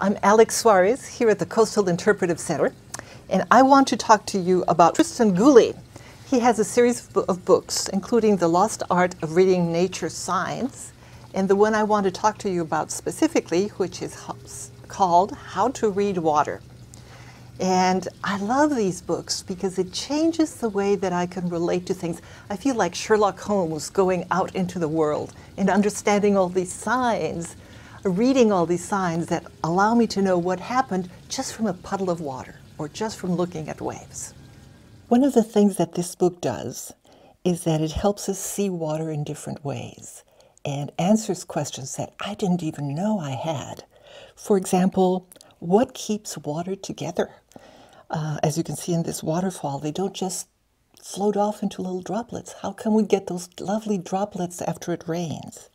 I'm Alex Suarez here at the Coastal Interpretive Center, and I want to talk to you about Tristan Gooley. He has a series of books, including The Lost Art of Reading Nature Signs, and the one I want to talk to you about specifically, which is called How to Read Water. And I love these books because it changes the way that I can relate to things. I feel like Sherlock Holmes going out into the world and understanding all these signs reading all these signs that allow me to know what happened just from a puddle of water or just from looking at waves. One of the things that this book does is that it helps us see water in different ways and answers questions that I didn't even know I had. For example, what keeps water together? Uh, as you can see in this waterfall, they don't just float off into little droplets. How can we get those lovely droplets after it rains?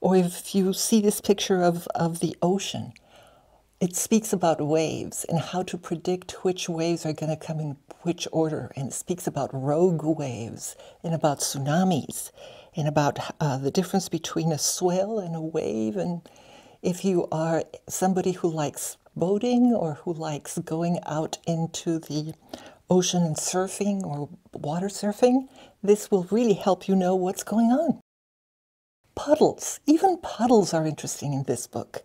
Or if you see this picture of, of the ocean, it speaks about waves and how to predict which waves are going to come in which order. And it speaks about rogue waves and about tsunamis and about uh, the difference between a swell and a wave. And if you are somebody who likes boating or who likes going out into the ocean and surfing or water surfing, this will really help you know what's going on puddles. Even puddles are interesting in this book.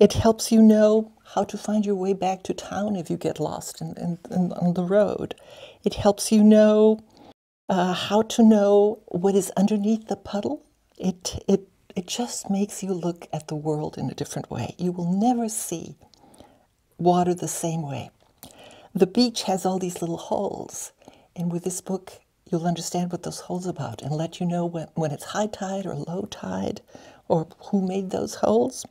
It helps you know how to find your way back to town if you get lost in, in, in on the road. It helps you know uh, how to know what is underneath the puddle. It, it, it just makes you look at the world in a different way. You will never see water the same way. The beach has all these little holes, and with this book, you'll understand what those holes are about and let you know when, when it's high tide or low tide or who made those holes.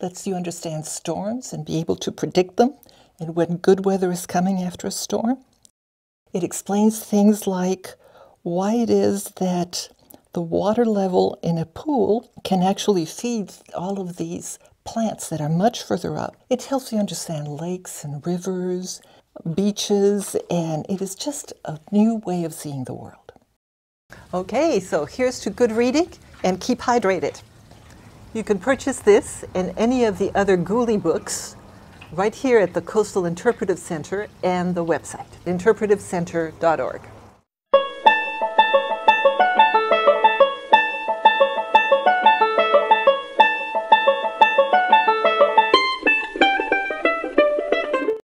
Lets you understand storms and be able to predict them and when good weather is coming after a storm. It explains things like why it is that the water level in a pool can actually feed all of these plants that are much further up. It helps you understand lakes and rivers beaches, and it is just a new way of seeing the world. Okay, so here's to good reading and keep hydrated. You can purchase this and any of the other Gooley books right here at the Coastal Interpretive Center and the website, interpretivecenter.org.